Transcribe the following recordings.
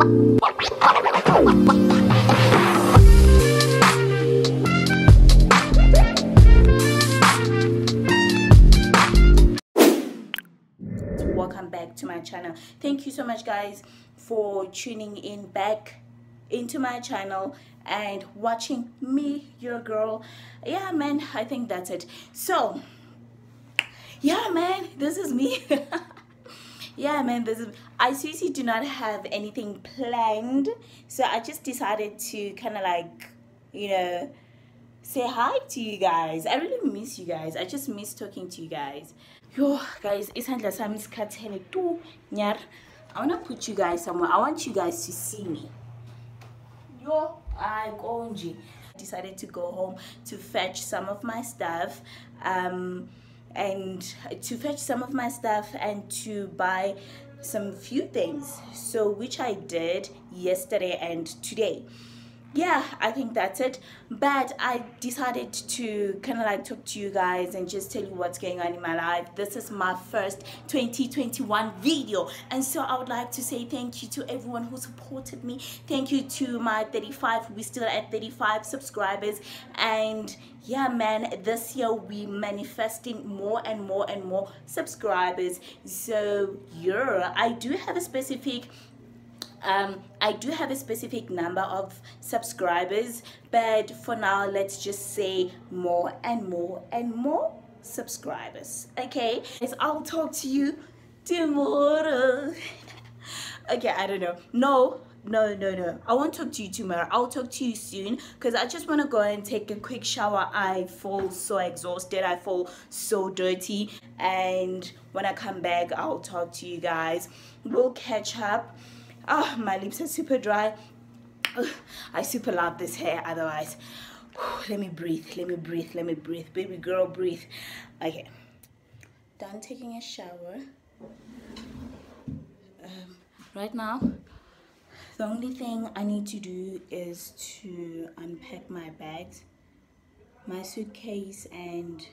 welcome back to my channel. Thank you so much guys for tuning in back into my channel and watching me your girl. Yeah man i think that's it. So yeah man this is me yeah man this is i seriously do not have anything planned so i just decided to kind of like you know say hi to you guys. I really miss you guys. I just miss talking to you guys. Yo guys isandla sami sikhathele tu nyar. I want to put you guys somewhere. I want you guys to see me. Yo i decided to go home to fetch some of my stuff. Um and to fetch some of my stuff and to buy some few things. So which i did yesterday and today yeah i think that's it. But i decided to kind of like talk to you guys and just tell you what's going on in my life. This is my first 2021 video. And so i would like to say thank you to everyone who supported me. Thank you to my 35 we're still at 35 subscribers. And yeah man this year we manifesting more and more and more subscribers. So yeah i do have a specific um, I do have a specific number of subscribers but for now let's just say more and more and more subscribers okay? As I'll talk to you tomorrow. Okay I don't know. No no no no. I won't talk to you tomorrow. I'll talk to you soon because i just want to go and take a quick shower. I feel so exhausted. I feel so dirty. And when i come back i'll talk to you guys. We'll catch up oh my lips are super dry. I super love this hair otherwise. Let me breathe let me breathe let me breathe. Baby girl breathe. Okay. Done taking a shower. Um, right now the only thing i need to do is to unpack my bags my suitcase and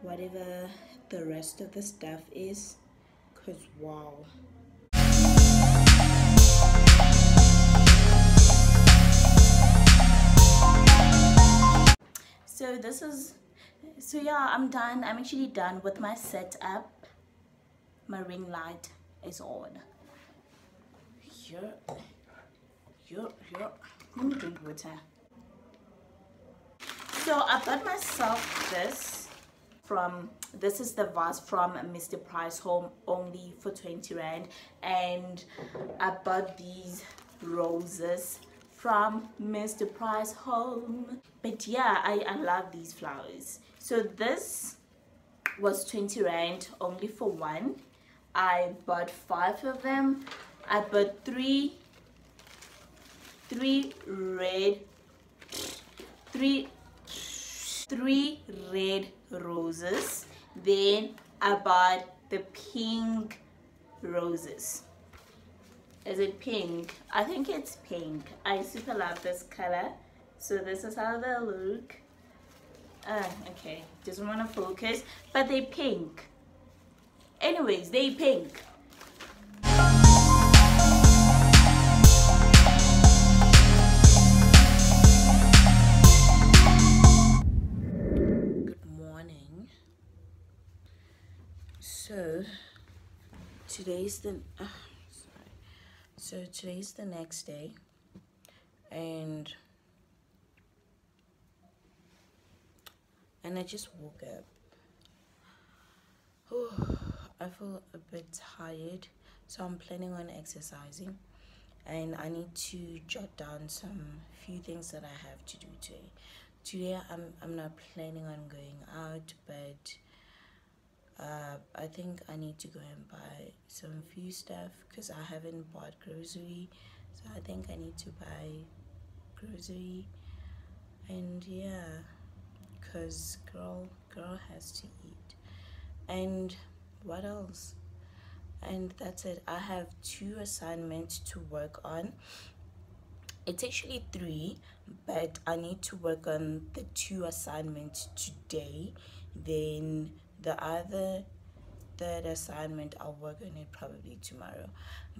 whatever the rest of the stuff is. Because wow so this is so yeah i'm done. I'm actually done with my setup. My ring light is on. Here here here let me drink water. So i bought myself this from this is the vase from mr price home only for 20 rand. And i bought these roses from Mr. Price Home. But yeah, I, I love these flowers. So this was 20 rand only for one. I bought five of them. I bought three, three red, three, three red roses. Then I bought the pink roses is it pink? I think it's pink. I super love this color. So this is how they look. Uh, okay. Doesn't want to focus but they pink. Anyways they pink. Good morning. So today's the uh, so today's the next day and and I just woke up. Oh, I feel a bit tired so I'm planning on exercising and I need to jot down some few things that I have to do today. Today I'm, I'm not planning on going out but uh, I think I need to go and buy some few stuff because I haven't bought grocery. So I think I need to buy grocery. And yeah because girl girl has to eat. And what else? And that's it. I have two assignments to work on. It's actually three but I need to work on the two assignments today. Then the other third assignment i'll work on it probably tomorrow.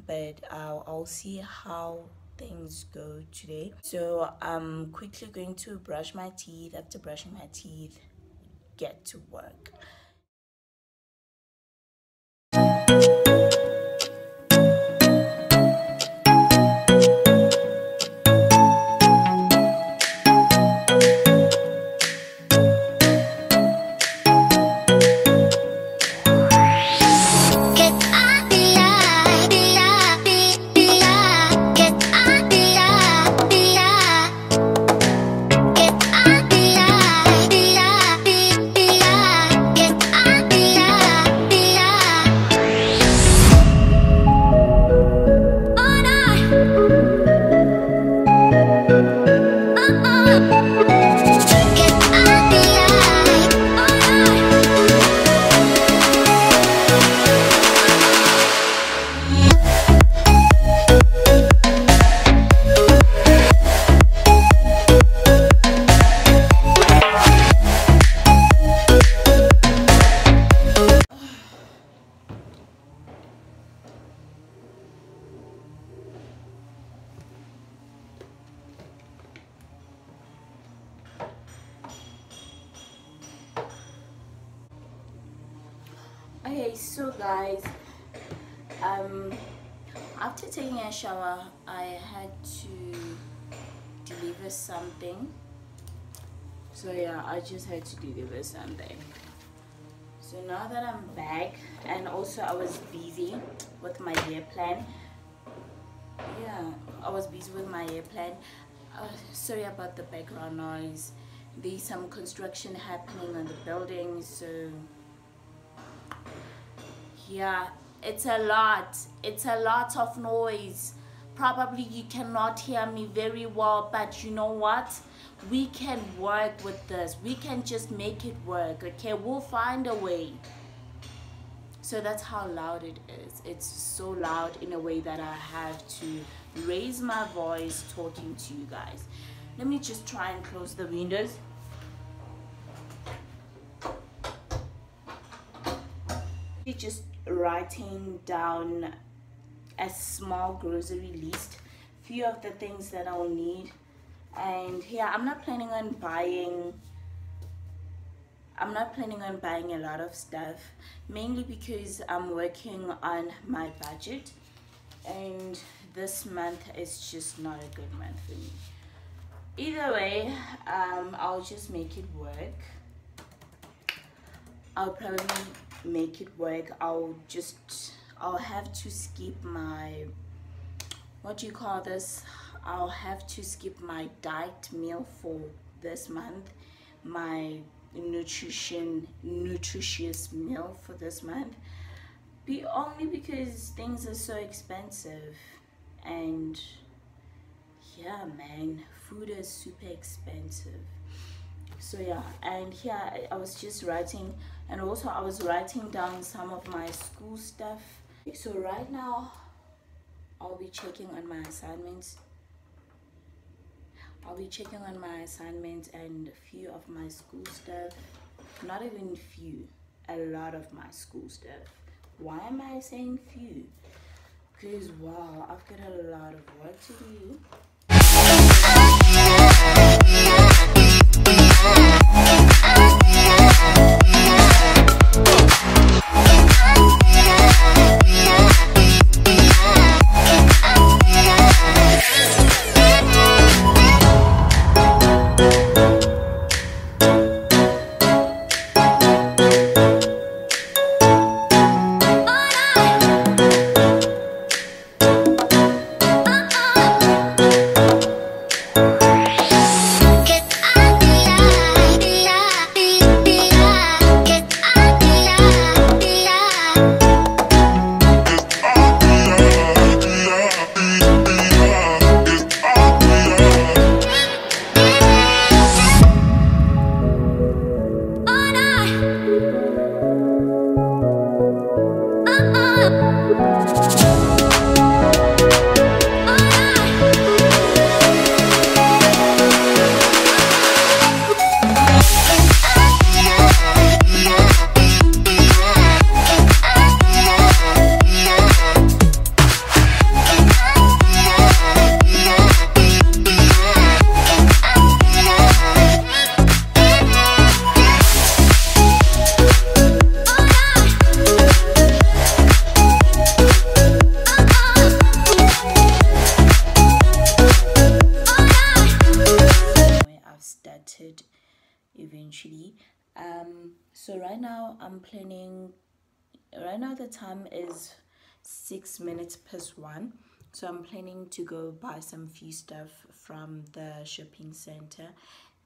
But i'll, I'll see how things go today. So i'm quickly going to brush my teeth. After brushing my teeth get to work shower i had to deliver something. So yeah i just had to deliver something. So now that i'm back and also i was busy with my year plan. Yeah i was busy with my year plan. Uh, sorry about the background noise. There's some construction happening on the building so yeah it's a lot. It's a lot of noise. Probably you cannot hear me very well but you know what? We can work with this. We can just make it work okay? We'll find a way. So that's how loud it is. It's so loud in a way that i have to raise my voice talking to you guys. Let me just try and close the windows. You just writing down a small grocery list few of the things that I'll need. And yeah I'm not planning on buying I'm not planning on buying a lot of stuff mainly because I'm working on my budget. And this month is just not a good month for me. Either way um, I'll just make it work. I'll probably make it work I'll just I'll have to skip my what do you call this? I'll have to skip my diet meal for this month my nutrition nutritious meal for this month be only because things are so expensive. And yeah man food is super expensive. So yeah and here I was just writing and also I was writing down some of my school stuff. So right now I'll be checking on my assignments. I'll be checking on my assignments and a few of my school stuff. Not even few a lot of my school stuff. Why am I saying few? Because wow I've got a lot of work to do started eventually. Um so right now i'm planning right now the time is six minutes past one. So i'm planning to go buy some few stuff from the shopping center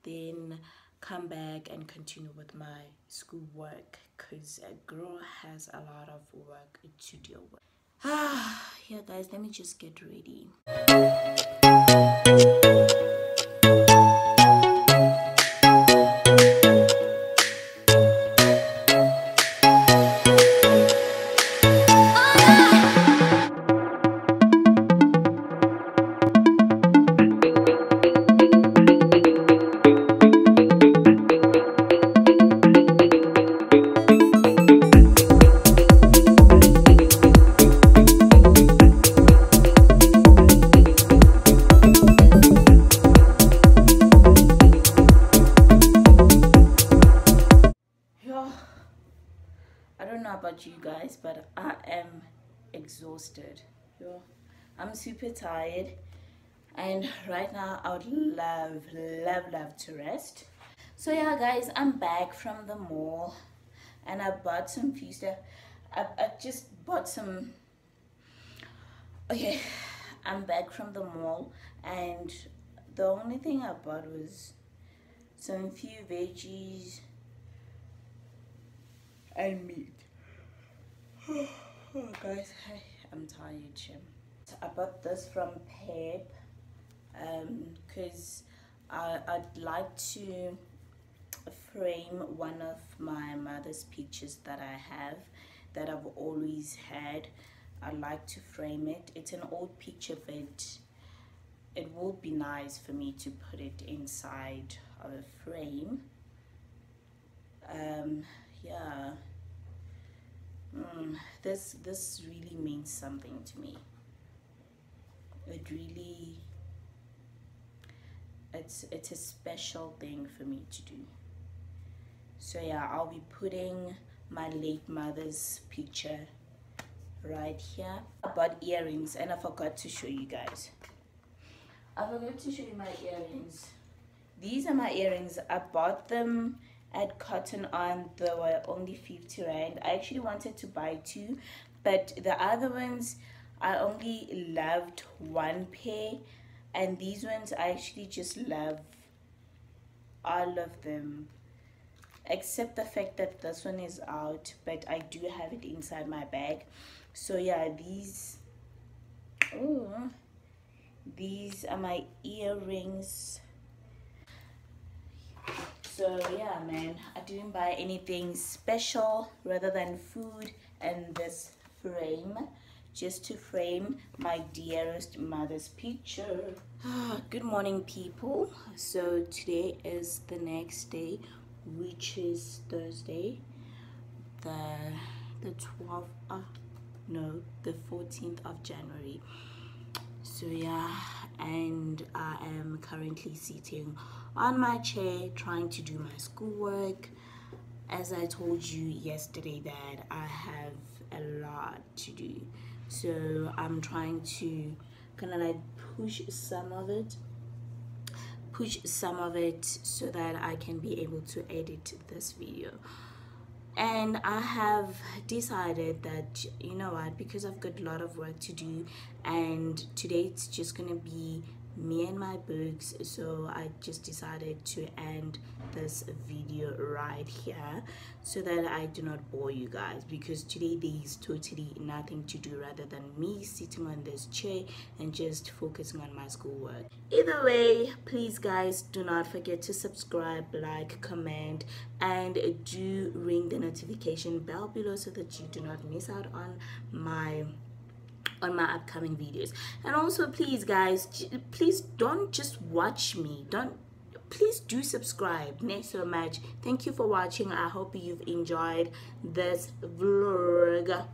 then come back and continue with my school work because a girl has a lot of work to deal with. Ah yeah guys let me just get ready. Exhausted. Yo, i'm super tired. And right now i would love love love to rest. So yeah guys i'm back from the mall and i bought some few stuff. I, I just bought some okay i'm back from the mall and the only thing i bought was some few veggies and meat. Oh, guys, hey, I'm tired, Jim. I bought this from Pep because um, I'd like to frame one of my mother's pictures that I have that I've always had. I'd like to frame it. It's an old picture, but it would be nice for me to put it inside of a frame. Um, yeah mm, this this really means something to me. It really it's it's a special thing for me to do. So yeah i'll be putting my late mother's picture right here. About earrings and i forgot to show you guys. I forgot to show you my earrings. These are my earrings. I bought them at Cotton On, they were only 50 rand. I actually wanted to buy two, but the other ones, I only loved one pair, and these ones I actually just love all of them except the fact that this one is out but i do have it inside my bag so yeah these oh these are my earrings so yeah man i didn't buy anything special rather than food and this frame just to frame my dearest mother's picture. Good morning people. So today is the next day which is thursday the the 12th uh, no the 14th of january. So yeah and i am currently sitting on my chair trying to do my schoolwork. As I told you yesterday that I have a lot to do. So I'm trying to kind of like push some of it push some of it so that I can be able to edit this video. And I have decided that you know what because I've got a lot of work to do and today it's just gonna be me and my books so i just decided to end this video right here so that i do not bore you guys because today there is totally nothing to do rather than me sitting on this chair and just focusing on my schoolwork. Either way please guys do not forget to subscribe like comment and do ring the notification bell below so that you do not miss out on my on my upcoming videos. And also please guys please don't just watch me. Don't please do subscribe. Thanks so much. Thank you for watching. I hope you've enjoyed this vlog